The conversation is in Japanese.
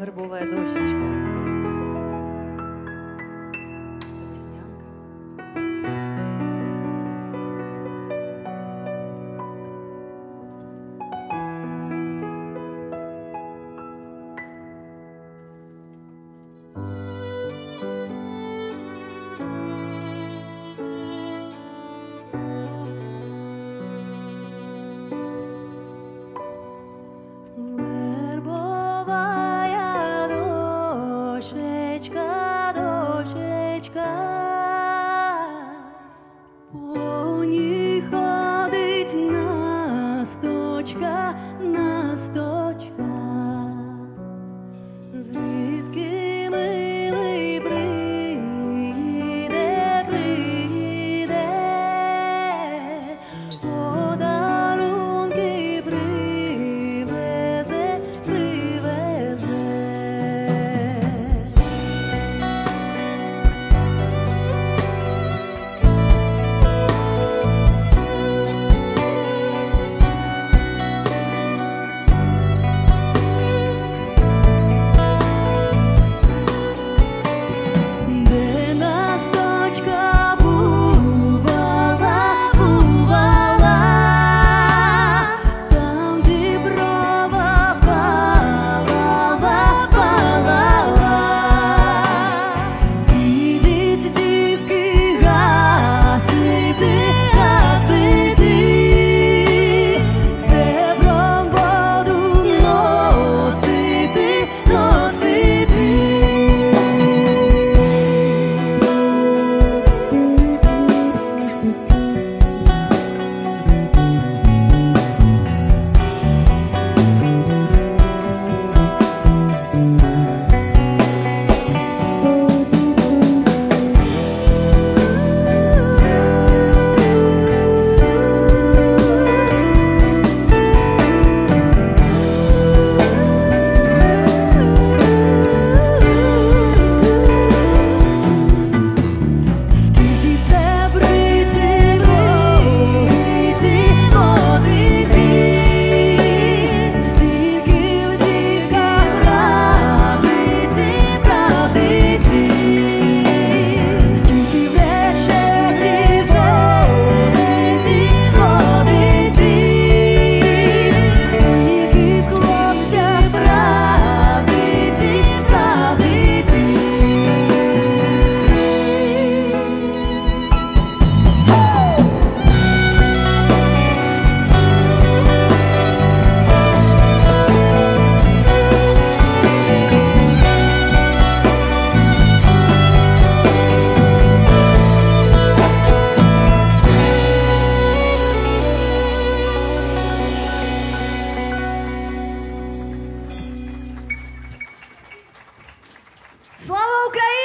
вербовая дощечка. がなすと Слава Україні!